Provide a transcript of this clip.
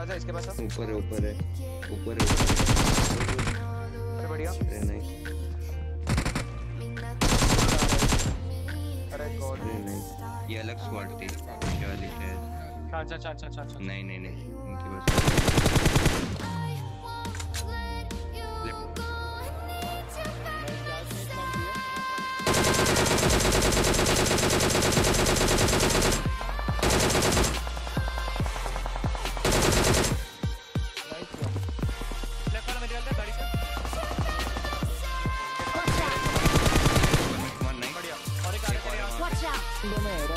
आजा इसके पास ऊपर ऊपर है। ऊपर है। अरे बढ़िया। है नहीं अरे गॉड। अरे ये अलग स्क्वाड थी ये वाली शायद। अच्छा अच्छा अच्छा अच्छा अच्छा। नहीं नहीं नहीं इनकी बस। Watch out!